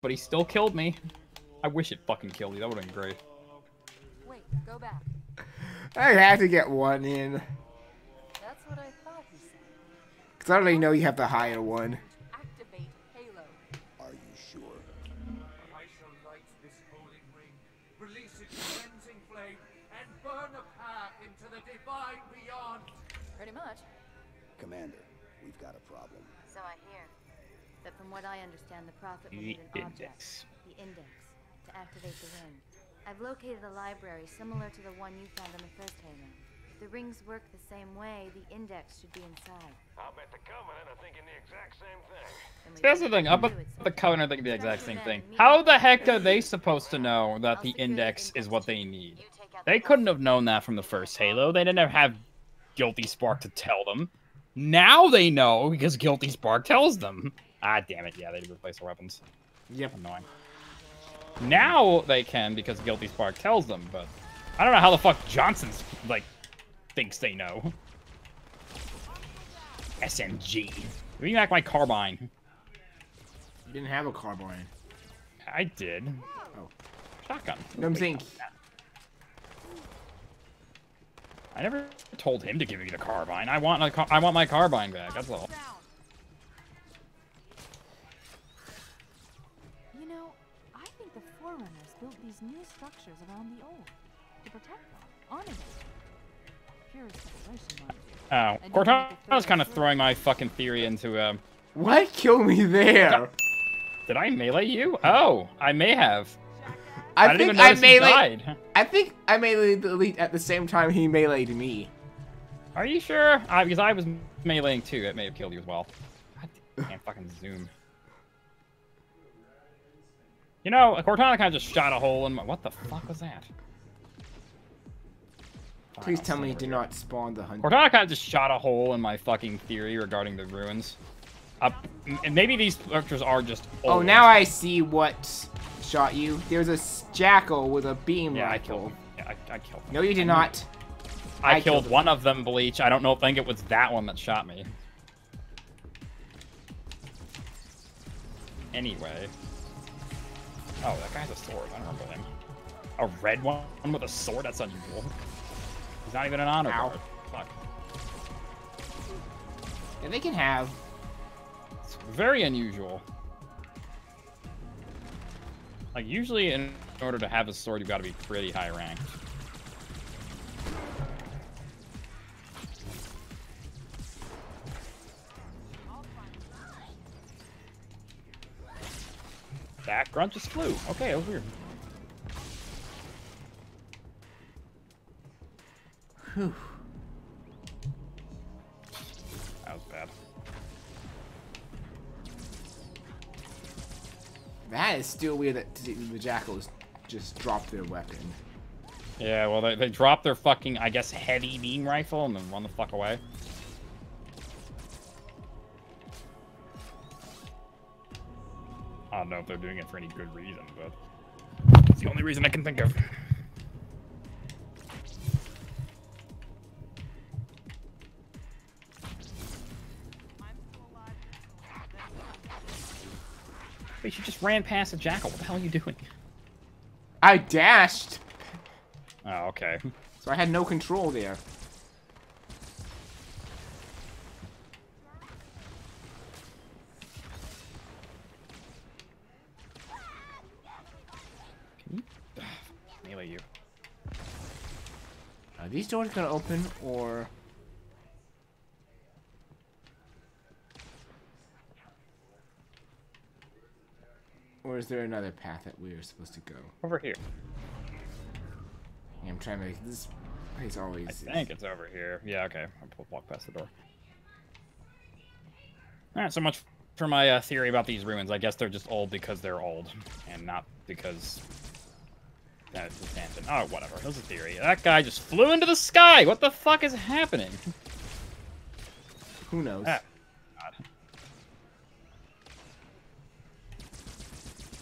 but he still killed me. I wish it fucking killed me. That would have been great. Wait, go back. I had to get one in. That's what I thought he said. Because I already know you have the higher one. Activate Halo. Are you sure? I shall light this holy ring, release its cleansing flame, and burn a path into the divine beyond. Pretty much. Commander, we've got a problem. So I hear. But from what I understand, the Prophet will The need an object. index. The index. To activate the ring. I've located a library similar to the one you found in the first Halo. If the rings work the same way, the index should be inside. I'll bet the Covenant are thinking the exact same thing. Then we That's the thing. get Up into the soon. Covenant, thinking the exact same thing. How the heck are they supposed to know that the index is what they need? You take out the They couldn't have known that from the first Halo. They didn't have Guilty Spark to tell them. Now they know because Guilty Spark tells them. Ah, damn it. Yeah, they did replace their weapons. Yep. Annoying. Now they can because Guilty Spark tells them, but I don't know how the fuck Johnson's like thinks they know. SMG. Bring back my carbine. You didn't have a carbine. I did. Oh. Shotgun. No, I'm saying I never told him to give me the carbine. I want a I want my carbine back. That's all. Structures around the old to protect them, honor them. Pure speculation, mind you. Oh, kind of throwing my fucking theory into. Um, what killed me there? did I melee you? Oh, I may have. I, didn't think even I notice he melee. died. I think I meleeed the elite at the same time he meleeed me. Are you sure? Uh, because I was meleeing too. It may have killed you as well. God, can't fucking zoom. You know, Cortana kind of just shot a hole in my. What the fuck was that? Fine, Please I'll tell me you did here. not spawn the hunter. Cortana kind of just shot a hole in my fucking theory regarding the ruins. Uh, and maybe these structures are just. Oh, now I see what shot you. There's a jackal with a beam Yeah, I killed him. Yeah, I, I killed him. No, you did not. I, I killed, killed one of them, Bleach. I don't know. if I think it was that one that shot me. Anyway. Oh, that guy's a sword. I don't remember him. A red one with a sword? That's unusual. He's not even an honor Ow. guard. Fuck. Yeah, they can have. It's very unusual. Like, usually in order to have a sword, you've got to be pretty high ranked. Grunt just flew. Okay, that was weird. Whew. That was bad. That is still weird that the the jackals just dropped their weapon. Yeah, well, they, they dropped their fucking, I guess, heavy beam rifle and then run the fuck away. I don't know if they're doing it for any good reason, but it's the only reason I can think of. Wait, you just ran past a jackal. What the hell are you doing? I dashed, Oh, okay. so I had no control there. Can you melee you? Are these doors gonna open or? Or is there another path that we're supposed to go? Over here. Yeah, I'm trying to. make This place always. I is- think it's over here. Yeah, okay. I'll walk past the door. Alright, so much for my uh, theory about these ruins. I guess they're just old because they're old, and not because... That's the tangent. Oh, whatever. It was a theory. That guy just flew into the sky! What the fuck is happening? Who knows? Ah.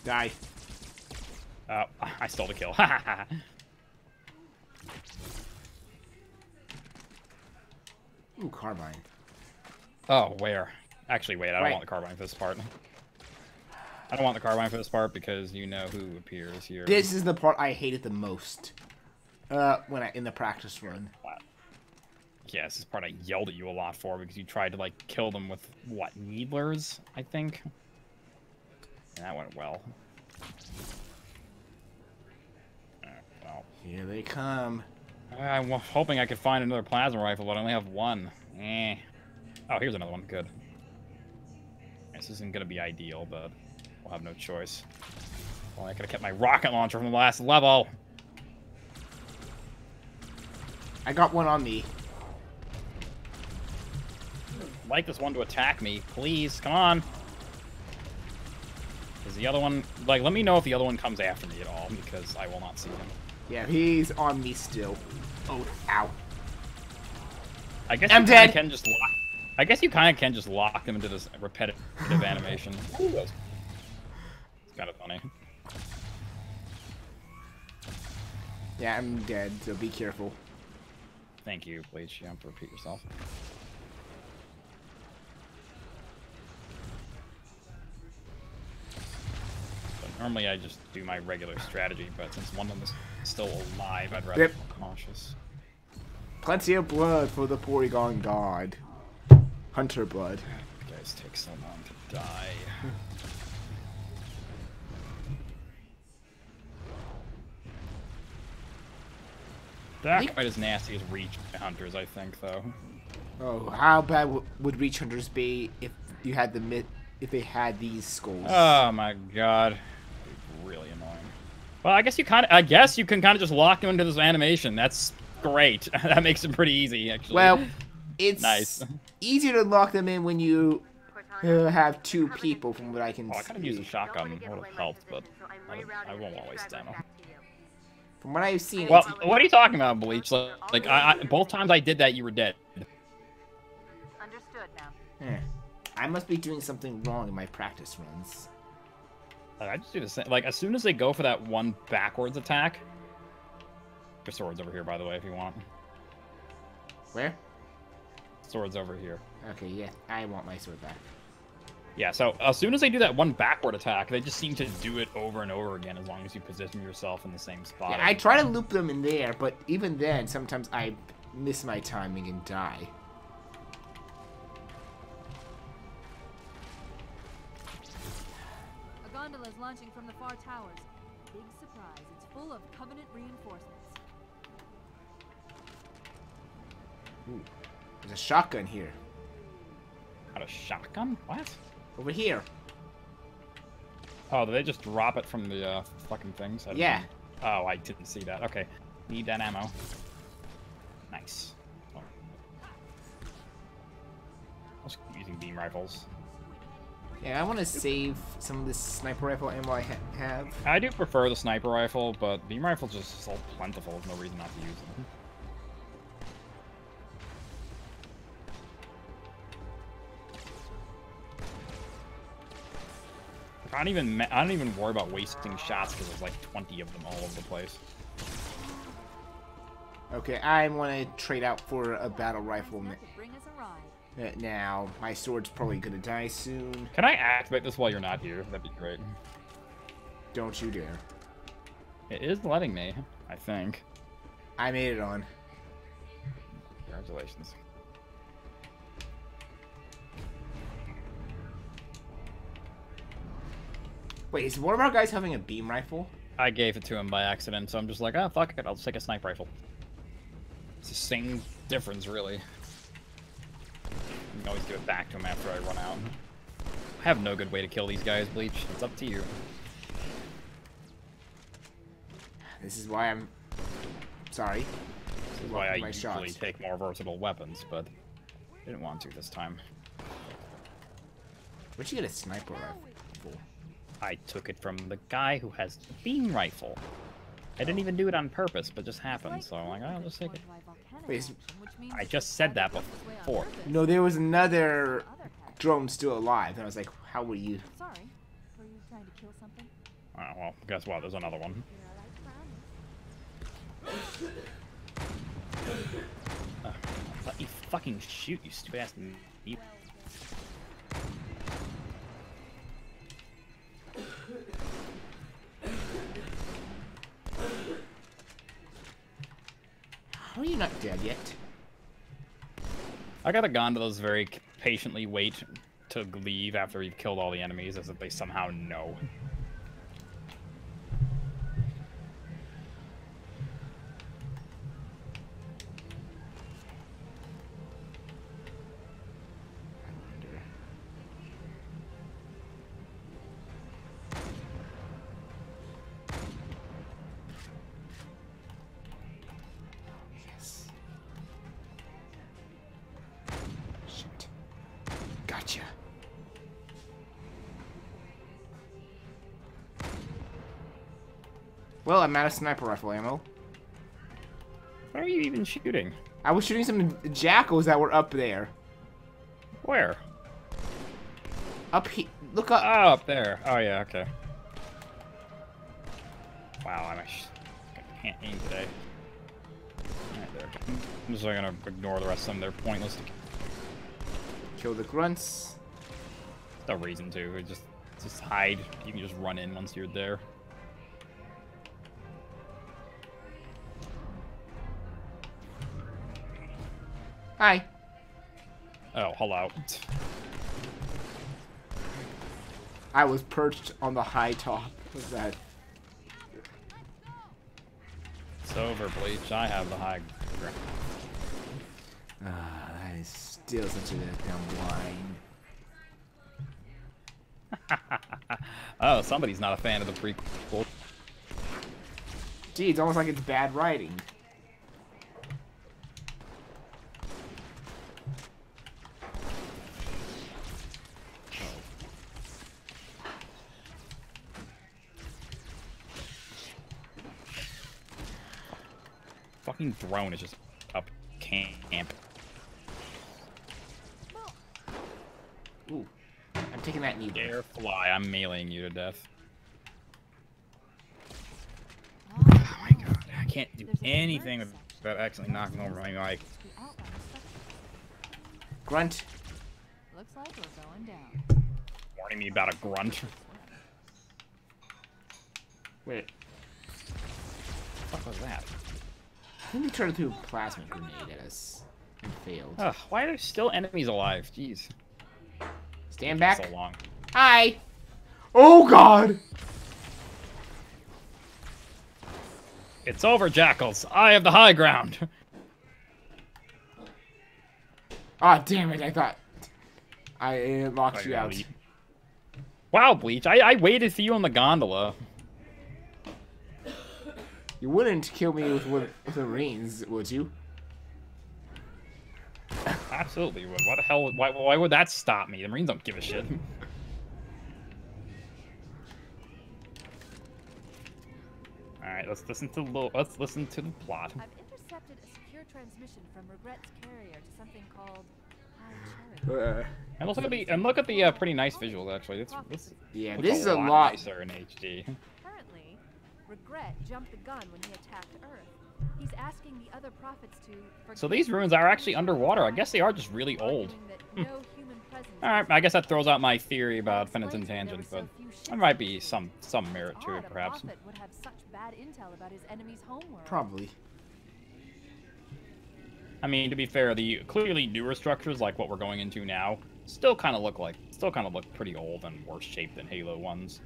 Die. Oh, I stole the kill. Ha ha ha. Ooh, carbine. Oh, where? Actually, wait, I don't Right. want the carbine for this part. I don't want the carbine for this part because you know who appears here. This is the part I hated the most. Uh, when I in the practice run. Yeah, this is the part I yelled at you a lot for because you tried to like kill them with what needlers, I think. And that went well. Uh, well, Here they come. I'm hoping I could find another plasma rifle, but I only have one. Eh. Oh, here's another one. Good. This isn't gonna be ideal, but we'll have no choice. Well, I could have kept my rocket launcher from the last level. I got one on me. I'd like this one to attack me, please. Come on. Is the other one like? Let me know if the other one comes after me at all, because I will not see him. Yeah, he's on me still. Oh, ow. I guess I'm dead. can just lock. I guess you kind of can just lock them into this repetitive animation. Ooh, kind of funny. Yeah, I'm dead, so be careful. Thank you, Bleach. You have to repeat yourself. But normally I just do my regular strategy, but since one of them is still alive, I'd rather Yep. be cautious. Plenty of blood for the Porygon God. Hunter blood. You guys take so long to die. That Think- quite as nasty as Reach Hunters, I think, though. Oh, how bad w- would Reach Hunters be if you had the mit if they had these skulls? Oh my god. Really annoying. Well, I guess you kind of, I guess you can kind of just lock them into this animation. That's great. that makes it pretty easy, actually. well, it's Nice. easier to lock them in when you uh, have two people, from what I can Oh, I could have see. used a shotgun. Would have helped, but I, I won't want to waste ammo. From what I've seen, Well, it's- what are you talking about, Bleach? Like, like I, I, both times I did that, you were dead. Understood now. eh, I must be doing something wrong in my practice runs. Like, I just do the same. Like, as soon as they go for that one backwards attack, your sword's over here, by the way, if you want. Where? Sword's over here. Okay, yeah, I want my sword back. Yeah, so as soon as they do that one backward attack, they just seem to do it over and over again as long as you position yourself in the same spot. Yeah, I try to loop them in there, but even then, sometimes I miss my timing and die. A gondola is launching from the far towers. Big surprise, it's full of Covenant reinforcements. Ooh, There's a shotgun here. Got a shotgun? What? Over here. Oh, did they just drop it from the uh, fucking things? I Yeah. Oh, I didn't see that. Okay. Need that ammo. Nice. Oh. I was using beam rifles. Yeah, I want to save some of this sniper rifle ammo I ha have. I do prefer the sniper rifle, but beam rifles just so plentiful. There's no reason not to use them. I don't even I don't even worry about wasting shots because there's like 20 of them all over the place. Okay, I want to trade out for a battle rifle Now ma- to bring us a ride. uh, now. My sword's probably gonna die soon. Can I activate this while you're not here? That'd be great. Don't you dare. It is letting me, I think. I made it on. Congratulations. Wait, is one of our guys having a beam rifle? I gave it to him by accident, so I'm just like, oh, fuck it, I'll just take a sniper rifle. It's the same difference, really. You can always give it back to him after I run out. I have no good way to kill these guys, Bleach. It's up to you. This is why I'm. Sorry. This is why I My usually shots. take more versatile weapons, but didn't want to this time. Where'd you get a sniper rifle? I took it from the guy who has the beam rifle. I didn't even do it on purpose, but just happened, so I'm like, I'll just take it. Wait, I just said that before. No, there was another drone still alive, and I was like, how were you? Sorry. Were you trying to kill something? Oh, well, guess what? There's another one. Uh, let me fucking shoot, you stupid ass. You're you not dead yet. I gotta gondolas very patiently wait to leave after we've killed all the enemies, as if they somehow know. I'm out of sniper rifle ammo. Where are you even shooting? I was shooting some jackals that were up there. Where? Up here. Look up. Oh, up there. Oh, yeah, okay. Wow, I'm I can't aim today. Alright, there. I'm just gonna ignore the rest of them. They're pointless. Kill the grunts. No reason to. Just, just hide. You can just run in once you're there. Hi. Oh, hello. I was perched on the high top of that. It's over, Bleach. I have the high ground. Ah, that is still such a damn line. oh, somebody's not a fan of the prequel. Gee, it's almost like it's bad writing. Fucking drone is just up camp. Ooh, I'm taking that knee. Dare fly. I'm meleeing you to death. Oh my god. I can't do There's anything without accidentally knocking over my mic. The. Grunt. Looks like we're going down. Warning me about a grunt. Wait, What was that? I think we tried to throw a plasma grenade at us and failed. Ugh, why are there still enemies alive? Jeez. Stand back. So long. Hi. Oh God. It's over, Jackals. I have the high ground. Ah, damn it! I thought I locked you out. Finally. Wow, Bleach. I, I waited for you on the gondola. You wouldn't kill me with with, with the reins, would you? Absolutely would. What the hell? Why, why would that stop me? The Marines don't give a shit. Alright, let's listen to the let's listen to the plot. I've intercepted a secure transmission from Regret's carrier to something called High Uh, And look at the and look at the uh, pretty nice visuals actually. It's, it's yeah, looks this is a lot. nicer in HD. Apparently, Regret jumped the gun when he attacked Earth. He's asking the other prophets to. So these ruins are actually underwater. I guess they are just really old. arguing hmm. no human presence All right, I guess that throws out my theory about explains Penitent why there Tangent, were but so few ships there might be some some merit to it, perhaps. would have such bad intel about his enemy's. Probably. I mean, to be fair, the clearly newer structures, like what we're going into now, still kind of look like still kind of look pretty old and worse shape than Halo ones.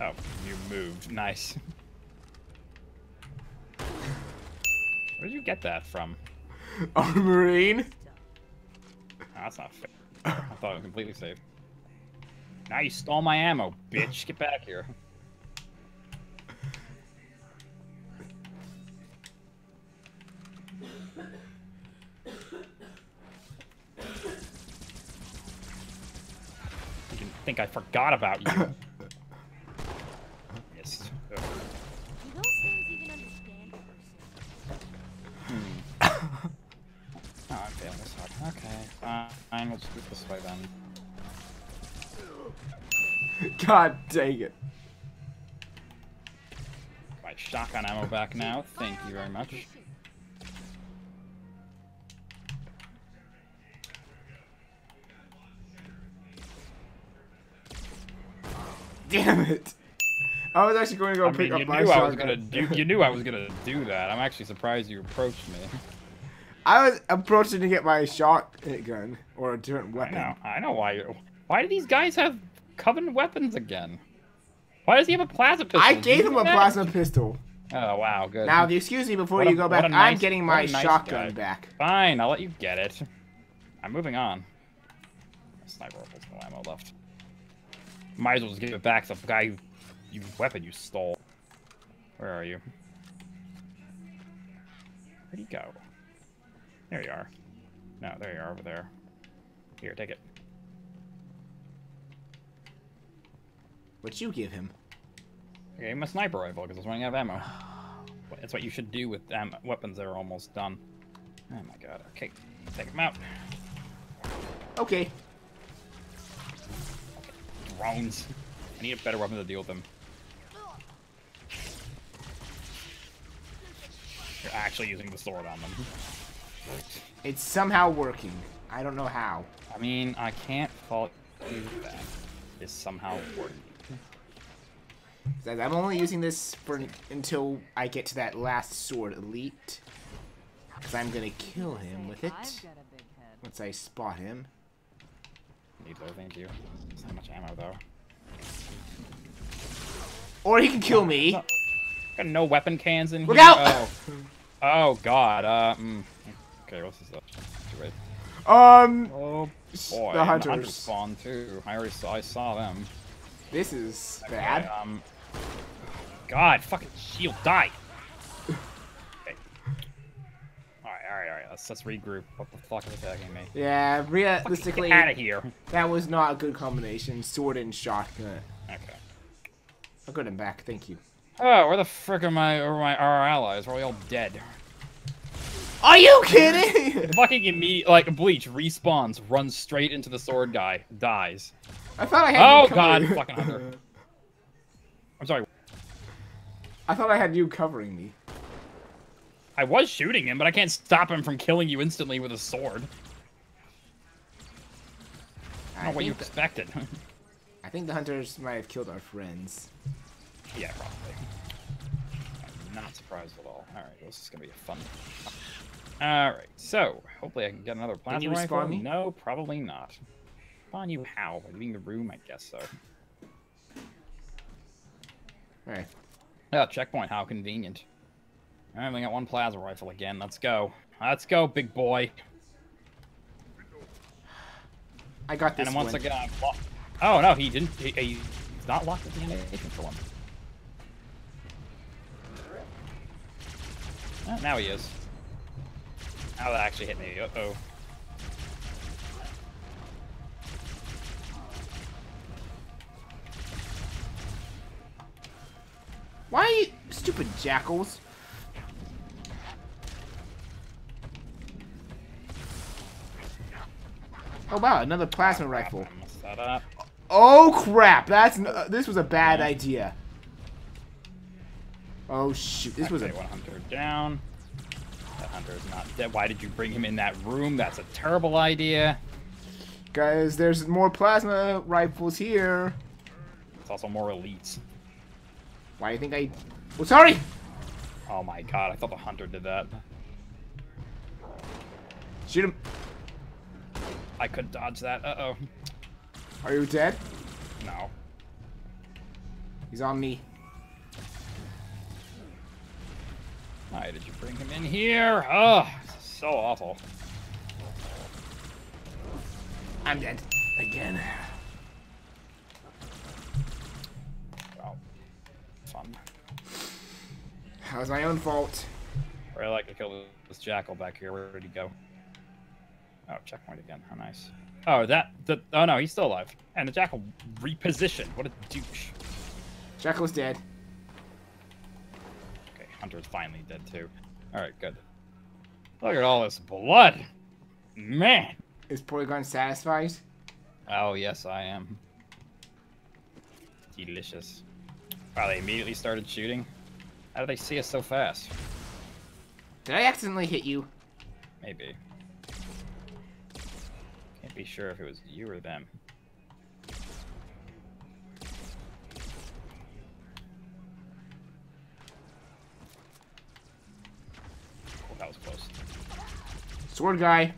Oh, you moved. Nice. Where did you get that from? Armorine. Oh, that's not fair. I thought it was completely safe. Now you stole my ammo, bitch. Get back here. You can think I forgot about you. this way then. God dang it. My shotgun ammo back now. Thank you very much. Damn it. I was actually going to go I pick mean, you up my knew I was shotgun. gonna do. You knew I was gonna do that. I'm actually surprised you approached me. I was approaching to get my shotgun or a different I weapon. know. I know why. you Why do these guys have coven weapons again? Why does he have a plasma pistol? I gave him a that? plasma pistol. Oh wow, good. Now, if you excuse me before What a- you go back, I'm getting my nice shotgun guy. back. Fine, I'll let you get it. I'm moving on. Sniper rifle's no ammo left. Might as well just give it back to the guy you, you weapon you stole. Where are you? Where'd you go? There you are. No, there you are over there. Here, take it. What'd you give him? I gave him a sniper rifle because I was running out of ammo. That's what you should do with um, weapons that are almost done. Oh my god. Okay, take him out. Okay. Drones. I need a better weapon to deal with them. You're actually using the sword on them. It's somehow working. I don't know how. I mean, I can't fault you that. It's somehow working. I'm only using this for until I get to that last sword elite. Because I'm gonna kill him with it I've got a big head. once I spot him. Need those, thank you. There's not much ammo though. Or he can kill me. Got no weapon cans in Look here. out! Oh. oh god. Uh. Mm. Okay, what's this? Up? Too late. Um, Oh boy. the and hunters. hunters spawn too. I already saw. I saw them. this is Okay, bad. Um. God, fucking shield, die. Okay. All right, all right, all right. Let's let's regroup. What the fuck is attacking me? Yeah, realistically, Get out of here. that was not a good combination. Sword and shotgun. Okay. I'll go them back, thank you. Oh, where the frick are my are my our allies? Are we all dead? Are you kidding? Fucking immediate, like Bleach respawns, runs straight into the sword guy, dies. I thought I had Oh you god, fucking hunter. I'm sorry. I thought I had you covering me. I was shooting him, but I can't stop him from killing you instantly with a sword. I don't know what you expected. I think the hunters might have killed our friends. yeah, probably. I'm not surprised at all. Alright, this is gonna be a fun. Alright, so hopefully I can get another plasma you rifle. respawn me? No, probably not. Spawn you how? Leaving the room, I guess so. Alright. Yeah, checkpoint. How convenient. I only got one plasma rifle again. Let's go. Let's go, big boy. I got this and once again, I'm lo- oh no, he didn't. He, he's not locked at the animation for one. Oh, now he is. Now that actually hit me. Uh oh. Why, you stupid jackals? Oh wow, another plasma rifle. That up. Oh crap! That's n- uh, this was a bad idea. Oh shoot! This was a Okay, one hunter down. That hunter is not dead. Why did you bring him in that room? That's a terrible idea. guys. There's more plasma rifles here. It's also more elites. Why do you think I? Oh, sorry. Oh my god, I thought the hunter did that. Shoot him. I could dodge that. Uh-oh. Are you dead? No. He's on me. Why did you bring him in here? Oh, so awful. I'm dead again. Well, fun. That was my own fault. I'd like to kill this jackal back here. Where did he go? Oh, checkpoint again. How nice. Oh, that, the, oh no, he's still alive. And the jackal repositioned. What a douche. Jackal's dead. Hunter's finally dead too. Alright, good. Look at all this blood. Man. Is Porygon satisfied? Oh, yes, I am. Delicious. Wow, they immediately started shooting? How did they see us so fast? Did I accidentally hit you? Maybe. Can't be sure if it was you or them. Sword guy.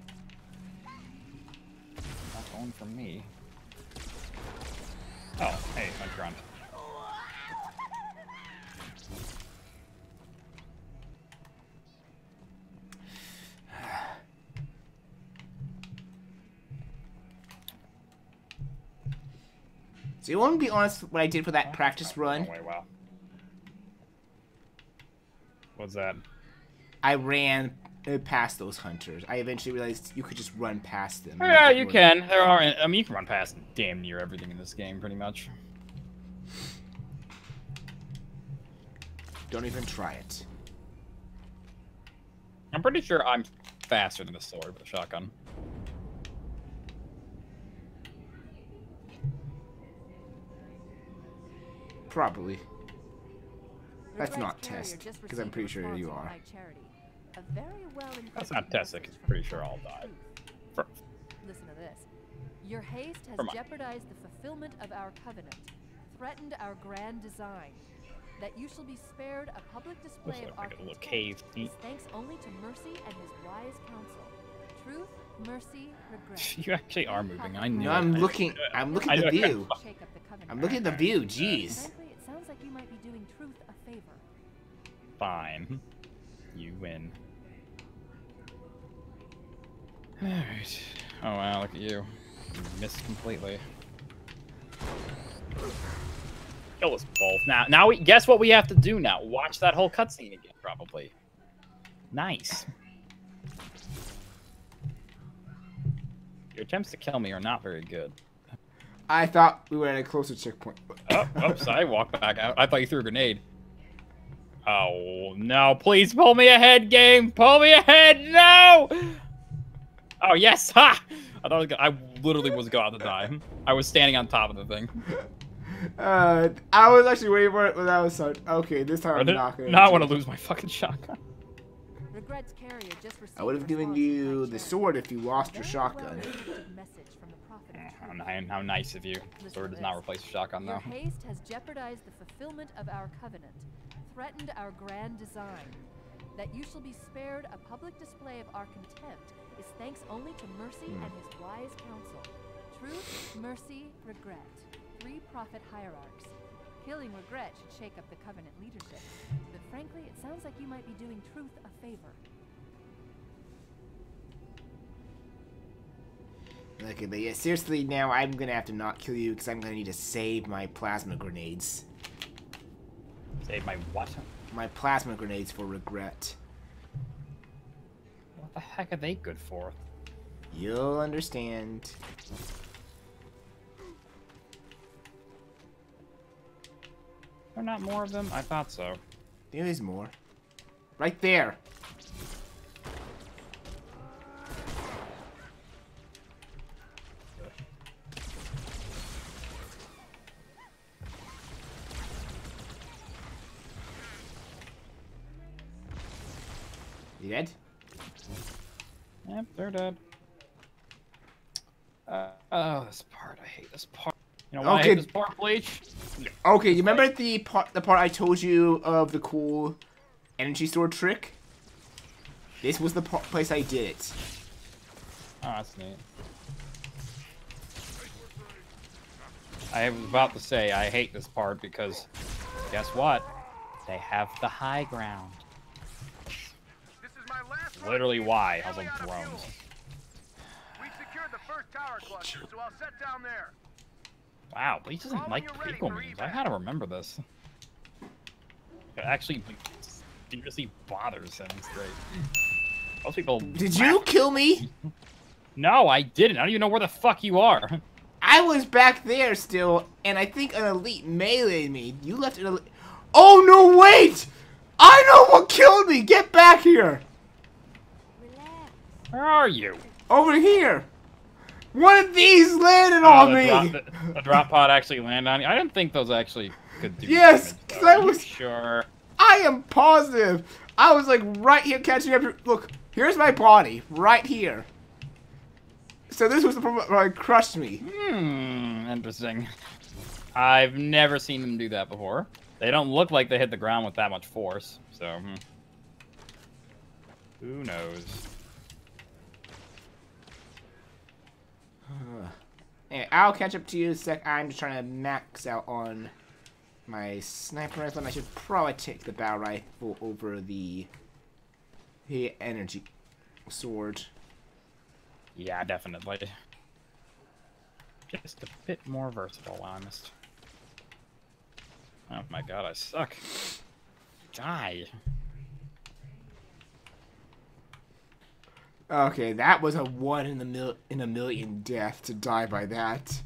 Not going for me. Oh, hey, my grunt. So you want to be honest with what I did for that practice Oh, run? wait, wow. What's that? I ran Uh, past those hunters. I eventually realized you could just run past them. Yeah, you can. There are. I mean, you can run past damn near everything in this game, pretty much. Don't even try it. I'm pretty sure I'm faster than the sword with a shotgun. Probably. That's Regrets not test, because I'm pretty sure you from are. Well That's not test, message I'm pretty sure I'll die. of For, Listen to this. Your haste has jeopardized the fulfillment of our covenant, threatened our grand design. That you shall be spared a public display of like our a little cave is thanks only to mercy and his wise counsel. Truth, mercy, regret. you actually are moving. I knew. No, I'm I- looking. I'm looking at the view. Shake up the covenant. I'm looking at the view. Jeez. Frankly, it sounds like you might be doing truth a favor. Fine. You win. Alright. Oh wow, look at you. You missed completely. Kill us both. Now now we guess what we have to do now? Watch that whole cutscene again, probably. Nice. Your attempts to kill me are not very good. I thought we were at a closer checkpoint. Oh, oops, I walked back out. I thought you threw a grenade. Oh, no. Please pull me ahead, game. Pull me ahead. No. Oh, yes. Ha! I thought I, was gonna, I literally was about to die. I was standing on top of the thing. Uh, I was actually waiting for it, but that was so. Okay, this time I I'm did not gonna. not want to lose my fucking shotgun. Regrets Carrier just received I would have given response from my you the sword if you lost your shotgun. well-intended message from the Prophet of How, how nice of you. Listen Sword does not replace a shotgun, though. Your haste has jeopardized the fulfillment of our covenant, threatened our grand design. That you shall be spared a public display of our contempt is thanks only to mercy Hmm. and his wise counsel. Truth, mercy, regret. Three prophet hierarchs. Killing regret should shake up the covenant leadership. But frankly, it sounds like you might be doing truth a favor. Okay, but yeah, seriously, now I'm gonna have to not kill you because I'm gonna need to save my plasma grenades. Save my what? My plasma grenades for regret. What the heck are they good for? You'll understand. There not more of them? I thought so. There is more. Right there. Yep, they're dead. Uh, oh, this part. I hate this part. You know why I Okay. hate this part, Bleach? Okay, you remember the part the part I told you of the cool energy store trick? This was the place I did it. Oh, that's neat. I was about to say I hate this part because guess what? They have the high ground. This is my last Literally why, Nearly also out of drones. fuel. We've secured the first tower cluster, so I'll set down there. Wow, Bleach doesn't like when you're ready people memes. I gotta remember this. It actually like, seriously bothers him. It's great. Most people. Did you kill me? No, I didn't. I don't even know where the fuck you are. I was back there still, and I think an elite meleeed me. You left an elite. Oh no! Wait! I know what killed me. Get back here! Relax. Where are you? Over here! One of these landed Oh, on the me. Drop, the, the drop pod actually landed on you. I didn't think those actually could do that. Yes, damage, 'cause though. I was- sure. I am positive. I was like right here catching up. Look, here's my body right here. So this was the part where it crushed me. Hmm, interesting. I've never seen them do that before. They don't look like they hit the ground with that much force, so hmm. who knows? Anyway, I'll catch up to you sec. I'm just trying to max out on my sniper rifle, I should probably take the bow rifle over the the energy sword. Yeah, definitely. Just a bit more versatile, honest. Oh my god, I suck. Die. Okay, that was a one in a mil in a million death to die by that.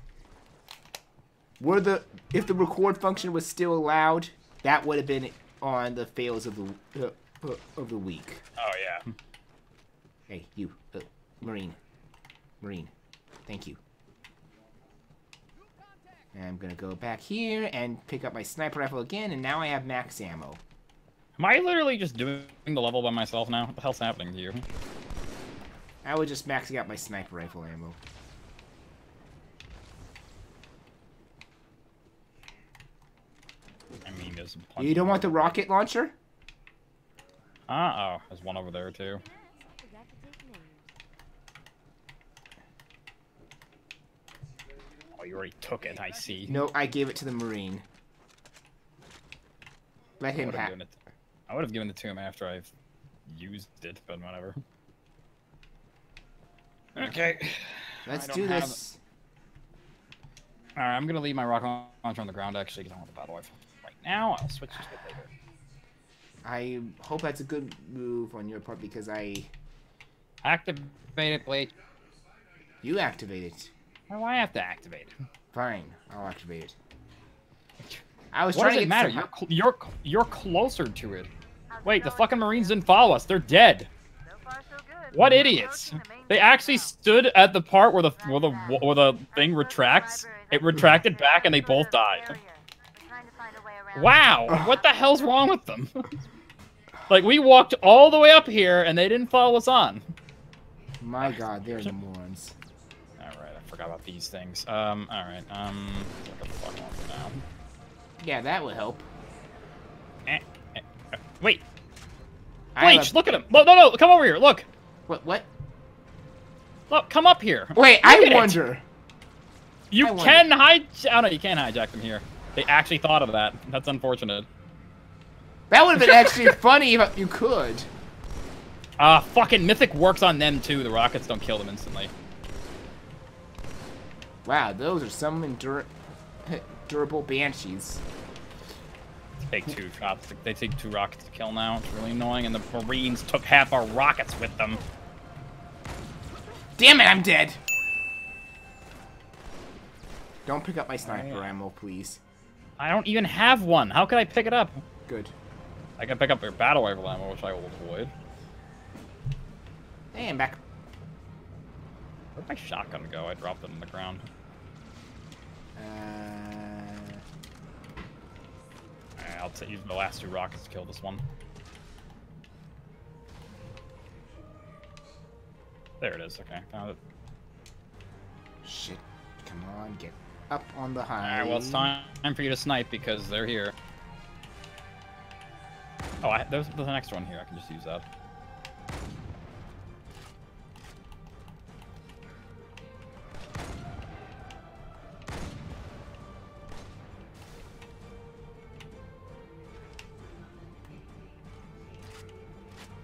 Were the if the record function was still allowed, that would have been on the fails of the uh, uh, of the week. Oh yeah. Hey, you, uh, Marine, Marine, thank you. And I'm gonna go back here and pick up my sniper rifle again, and now I have max ammo. Am I literally just doing the level by myself now? What the hell's happening to you? I was just maxing out my sniper rifle ammo. I mean, there's You don't want the rocket launcher? Uh oh, there's one over there too. Forgot to take names. Oh, you already took it. I see. No, I gave it to the Marine. Let him have. it. I would have given it to him after I've used it, but whatever. Okay. Let's do don't have- this. All right, I'm gonna leave my rocket launcher on the ground actually because I want the battle rifle right now. I'll switch to it later. I hope that's a good move on your part because I Activate it, wait. you activate it. Why do I have to activate it? Fine, I'll activate it. I was What trying does to it get matter? some- You're cl- you're cl- you're closer to it. Wait, the fucking Marines didn't follow us. They're dead. What idiots? approaching the main They actually stood at the part where the where the where the thing retracts. It retracted back, and they both died. We're trying to find a way around Wow, what the hell's wrong with them? like we walked all the way up here, and they didn't follow us on. My God, they're the morons. All right, I forgot about these things. Um, all right, um, what the fuck on now? Yeah, that would help. Eh, eh, wait, wait, look at him! No, no, no, come over here. Look, What? What? look, come up here. Wait, I at it. wonder. You I wonder. can hide. Oh no, you can't hijack them here. They actually thought of that. That's unfortunate. That would have been actually funny if you could. Uh, fucking Mythic works on them too. The rockets don't kill them instantly. Wow, those are some endur durable banshees. Take two shots. to- They take two rockets to kill now. It's really annoying. And the Marines took half our rockets with them. Damn it, I'm dead. Don't pick up my sniper yeah. ammo, please. I don't even have one. How could I pick it up? Good. I can pick up your battle rifle ammo, which I will avoid. Hey, I'm back. Where'd my shotgun go? I dropped it on the ground. Uh, I'll use the last two rockets to kill this one. There it is. Okay, found it. shit. Come on, get up on the high. Alright, well, it's time for you to snipe because they're here. Oh, I, there's, there's an extra one here. I can just use that.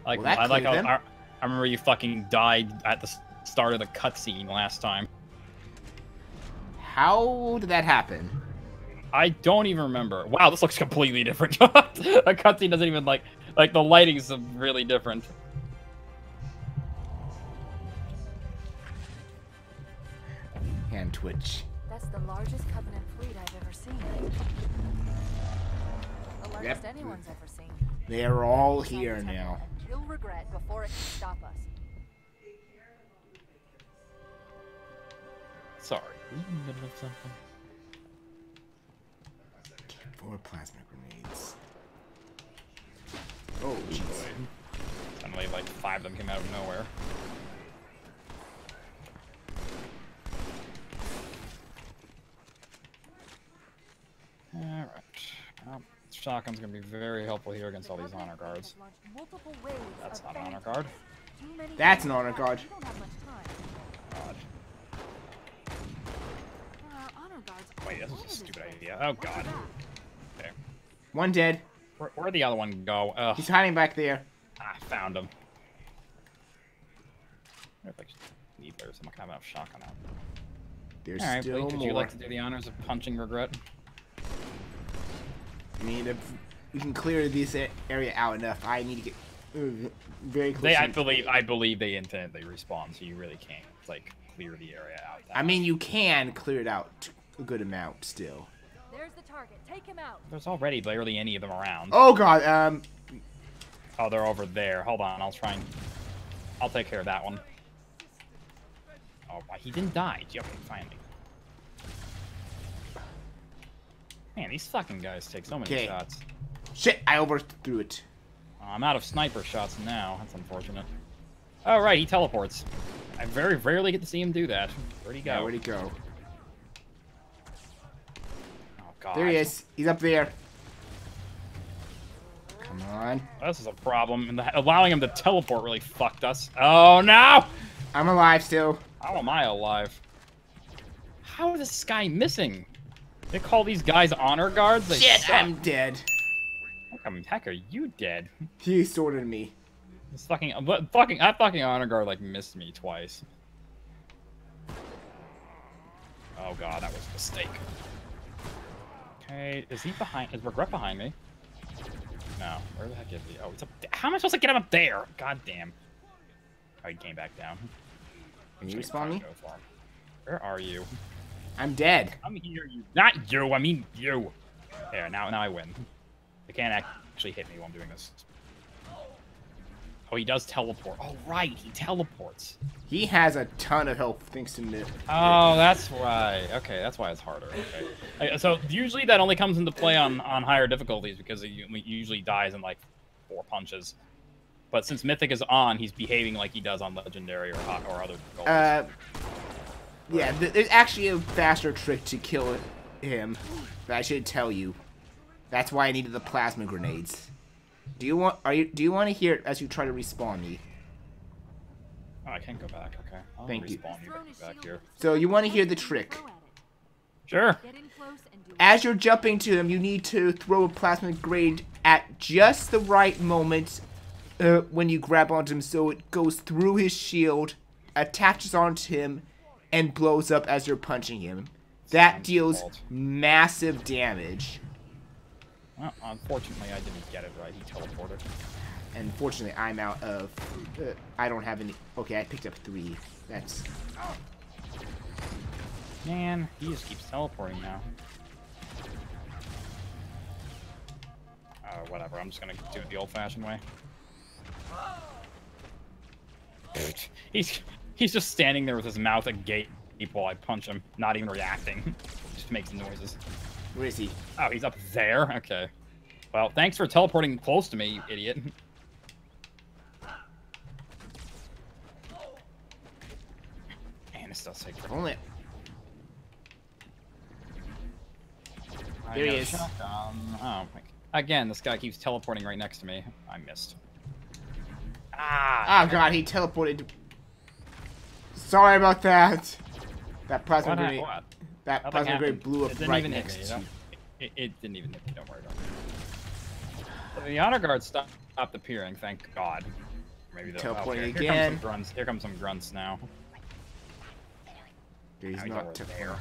Like, Well, I like how. I, I remember you fucking died at the start of the cutscene last time. How did that happen? I don't even remember. Wow, this looks completely different. the cutscene doesn't even like like the lighting's really different. Hand twitch. That's the largest Covenant fleet I've ever seen. The largest Yep. anyone's ever seen. They're all here take it now. And Kill regret before it can stop us. Sorry. in the middle of something? Four plasma grenades. Oh, jeez. Suddenly, like five of them came out of nowhere. Alright. Well, um, shotgun's gonna be very helpful here against all these honor guards. Has launched multiple waves That's not an honor guard. That's an honor guard. We don't have much time. God. Wait, this is a stupid idea. Oh god. One dead. Where, where'd the other one go? Ugh. He's hiding back there. Ah, I found him. I wonder if I should need there some kind of shotgun out. There's All right, still Blake, would you like to do the honors of punching regret? I mean, if we can clear this area out enough, I need to get uh, very close. They, I believe, I believe they infinitely respawn, so you really can't like clear the area out. that I mean, you can clear it out a good amount still. There's the target. Take him out. There's already barely any of them around. Oh god, um, Oh, they're over there. Hold on, I'll try and... I'll take care of that one. Oh, why- he didn't die. Gee, Okay, finally. Man, these fucking guys take so many Okay. shots. shit, I overthrew it. I'm out of sniper shots now. That's unfortunate. Oh, right, he teleports. I very rarely get to see him do that. Where'd he go? Yeah, where'd he go? Oh, God. There he is. He's up there. Come on. This is a problem. And allowing him to teleport really fucked us. Oh, no! I'm alive still. How am I alive? How is this guy missing? They call these guys honor guards? They Shit, suck. I'm dead. How come heck are you dead? He sorted me. This fucking, but fucking, that fucking honor guard like missed me twice. Oh god, that was a mistake. Okay, is he behind? Is Regret behind me? No. Where the heck is he? Oh, it's up. there. How am I supposed to get him up there? God damn. Oh, he came back down. Can you respawn me? trying to go for him. Where are you? I'm dead. I'm here, you. Not you. I mean you. There. Now, now I win. They can't actually hit me while I'm doing this. Oh, he does teleport. Oh, right. He teleports. He has a ton of health thanks to me. Oh, that's right. Okay, that's why it's harder. Okay. So usually that only comes into play on on higher difficulties because he usually dies in like four punches. But since Mythic is on, he's behaving like he does on Legendary or or other difficulties. Uh, yeah, th- there's actually a faster trick to kill him that I should tell you. That's why I needed the plasma grenades. Do you want? Are you? Do you want to hear it as you try to respawn me? oh, I can't go back. Okay. I'll Thank you. respawn you back, his back shield here. So you want to hear the trick? Throw at it. Sure. Get in close and do As you're jumping to him, you need to throw a plasma grenade at just the right moment uh, when you grab onto him, so it goes through his shield, attaches onto him, and blows up as you're punching him. That deals massive damage. Well, unfortunately, I didn't get it right. He teleported. And fortunately, I'm out of. Uh, I don't have any. Okay, I picked up three. That's. Man, he just keeps teleporting now. Oh, whatever. I'm just gonna do it the old-fashioned way. he's he's just standing there with his mouth agape while I punch him, not even reacting. just makes noises. Where is he? Oh, he's up there. Okay. Well, thanks for teleporting close to me, you idiot. Man, this does take forever. only. There he is. shotgun. Oh, my- again, this guy keeps teleporting right next to me. I missed. Ah! Oh god, he teleported. Sorry about that. That plasma what, grenade. what? That Nothing plasma grenade blew up right next me, to you you. It, it didn't even hit me. Don't worry. Don't worry. The honor guard stopped, stopped appearing. Thank God. Maybe the Teleporting oh, okay, Here comes again. some grunts. Here comes some grunts now. He's Now not te- there.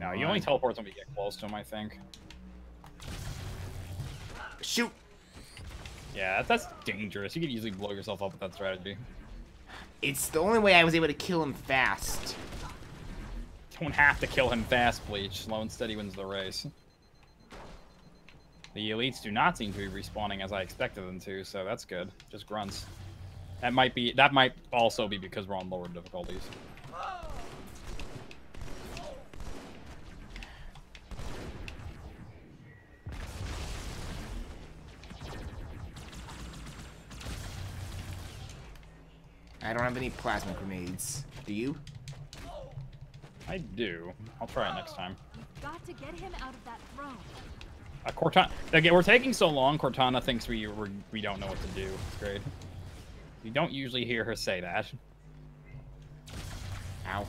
No, Come he only on. teleports when we get close to him. I think. Shoot! Yeah, that's dangerous. You could easily blow yourself up with that strategy. It's the only way I was able to kill him fast. Don't have to kill him fast, Bleach. Slow and steady wins the race. The elites do not seem to be respawning as I expected them to, so that's good. Just grunts. That might be. That might also be because we're on lower difficulties. I don't have any plasma grenades. Do you? I do. I'll try it next time. Got to get him out of that throne. Uh, Cortana. Again, we're taking so long. Cortana thinks we we're, we don't know what to do. It's great. You don't usually hear her say that. Ow.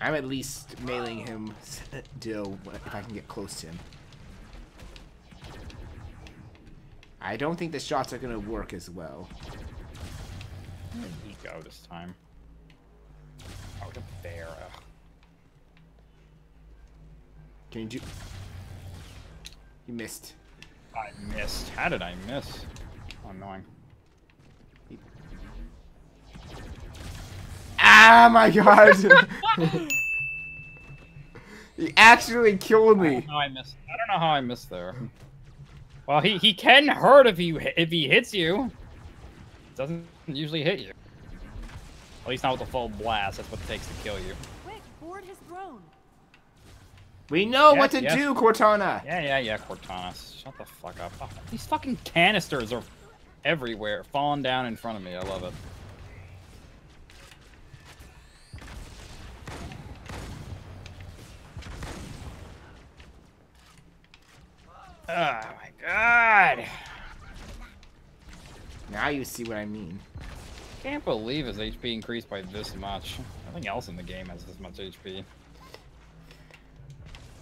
I'm at least mailing him Dill if I can get close to him. I don't think the shots are gonna work as well. Where did he go this time? Oh, the bear. Ugh. Can you do? You missed. I missed. How did I miss? Oh, annoying. Ah, my god! he actually killed I me. don't know how I missed. I don't know how I missed there. Well, he he can hurt if you if he hits you. Doesn't usually hit you. At least not with a full blast. That's what it takes to kill you. Quick, board his throne. We know Yes, what to yes. do, Cortana. Yeah, yeah, yeah, Cortana. Shut the fuck up. Oh, these fucking canisters are everywhere, falling down in front of me. I love it. Oh my god! Now you see what I mean. Can't believe his HP increased by this much. Nothing else in the game has this much HP.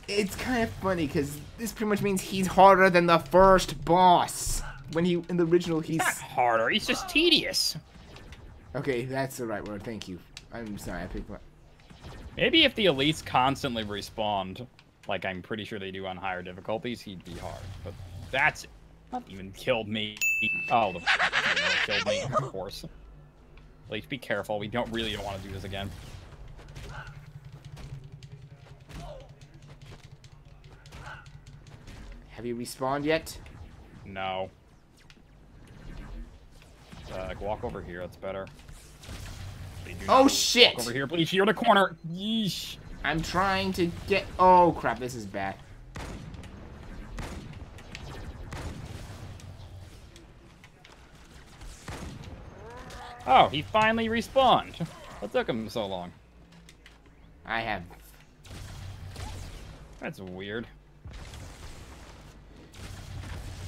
It's kind of funny because this pretty much means he's harder than the first boss. When he in the original, he's Not harder, he's just tedious. okay. That's the right word. Thank you. I'm sorry. I picked my. Maybe if the elites constantly respawned, like I'm pretty sure they do on higher difficulties, he'd be hard. But that's not even killed me. Oh, the you killed me, of course. Elites, be careful. We don't really don't want to do this again. Have you respawned yet? No. Uh, like, walk over here. That's better. Oh shit! Walk over here, please. You're in the corner. Yeesh. I'm trying to get. Oh crap! This is bad. Oh, he finally respawned. What took him so long? I have. That's weird.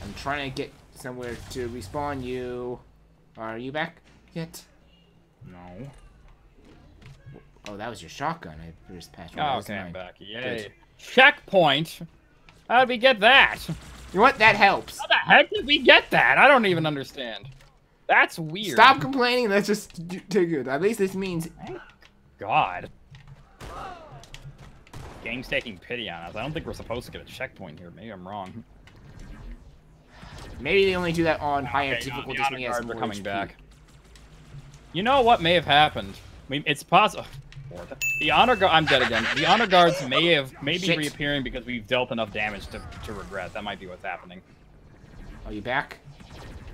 I'm trying to get somewhere to respawn you. Are you back yet? No. Oh, that was your shotgun. I just passed. Oh, okay, I'm back. Yay. Good. Checkpoint? How did we get that? You know what? That helps. How the heck did we get that? I don't even understand. That's weird. Stop complaining. Let's just take it. At least this means God. Game's taking pity on us. I don't think we're supposed to get a checkpoint here. Maybe I'm wrong. maybe they only do that on higher Okay, difficulties when he has guards more are coming HP. back. You know what may have happened? I mean, it's possible. Oh, the honor guard. I'm dead again. The honor guards may have may be Shit. reappearing because we've dealt enough damage to, to regret. That might be what's happening. Are you back?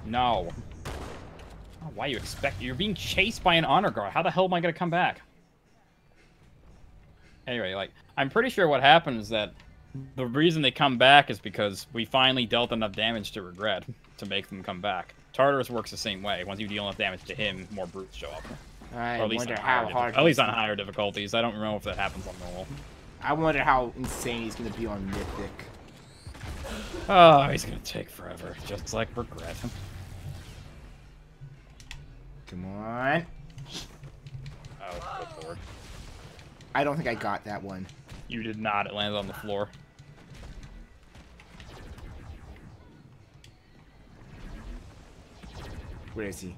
No. Oh, why you expect you're being chased by an honor guard? How the hell am I gonna come back? Anyway, like I'm pretty sure what happened is that the reason they come back is because we finally dealt enough damage to regret to make them come back. Tartarus works the same way. Once you deal enough damage to him, more brutes show up. I Or at least wonder on how higher hard. At least on higher difficulties. I don't know if that happens on normal. I wonder how insane he's gonna be on mythic. Oh, he's gonna take forever, just like regret. Come on. Oh, good lord. I don't think I got that one. You did not. It landed on the floor. Where is he?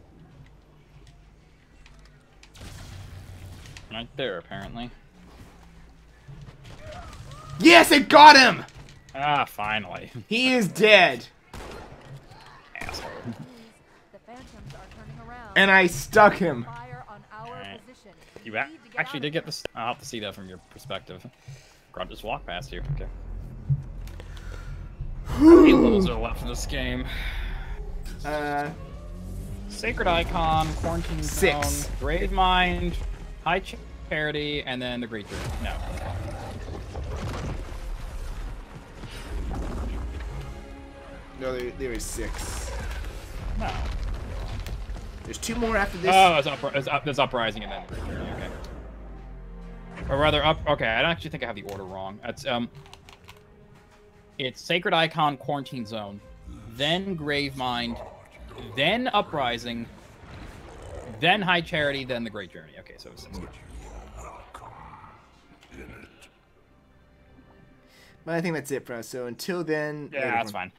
Right there, apparently. Yes, it got him. Ah, finally. He is dead, Asshole. The phantoms are turning around. And I stuck him. Fire on our Alright. position. You We a- need to get actually did get here. this. I'll have to see that from your perspective. Grunt just walked past you. Okay. How many levels are left in this game? Uh, Sacred Icon, Quarantine Six. Zone, Grave Mind, High Charity, and then the Great Dream. No. no, there, there is six. No. There's two more after this. Oh, there's, uprising and then okay. Or rather, up. Okay, I actually think I have the order wrong. It's um, it's sacred icon quarantine zone, then grave mind, then uprising, then high charity, then the great journey. Okay, so it's six. But I think that's it for us. So until then. Yeah, that's fine.